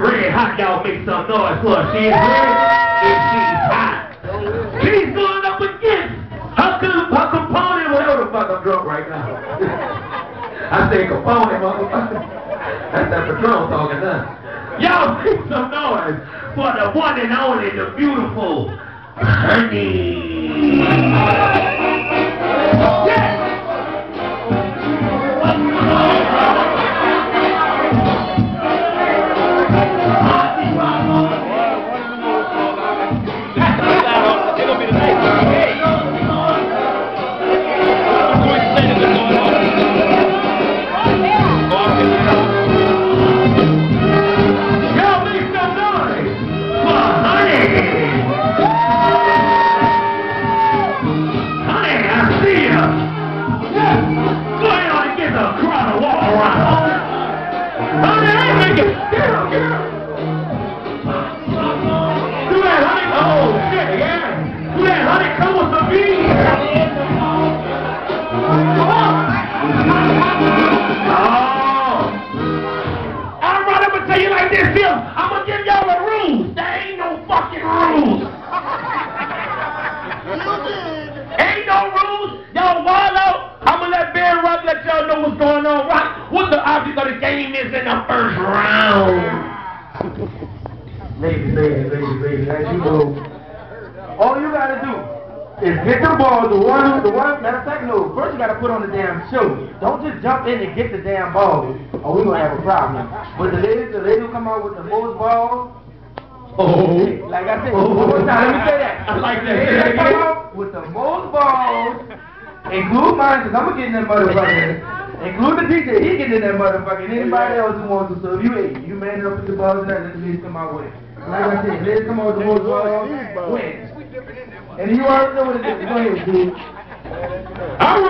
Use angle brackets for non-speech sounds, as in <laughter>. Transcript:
Red Hot, y'all make some noise for her. She is red and she's hot. She's going up against her, com- her component, whatever the fuck I'm drunk right now. <laughs> I say component, motherfucker. That's that Patron talking now. Y'all make some noise for the one and only, the beautiful Honey. Like this here. I'm gonna give y'all the rules. There ain't no fucking rules. <laughs> ain't no rules. Y'all wild out. I'm gonna let Ben Rock let y'all know what's going on. Right? What the object of the game is in the first round. Ladies, ladies, ladies, ladies, as you know, all you gotta do is get the ball, the one, the one, matter of fact, no, first you gotta put on the damn show. Don't just jump in and get the damn ball, Oh, or we're gonna have a problem. But the ladies, the lady who come out with the most balls, Oh. like I said, one more time, let me say that. I like that. The lady come out with the most balls, include mine, cause I'm gonna get in that motherfucker. Include the teacher, he get in that motherfucker, and anybody else who wants to. So if you, hey, you man up with the balls, and let the ladies come out with it. Like I said, ladies come out with the most balls, win. And you already know what it is. Go ahead, dude. All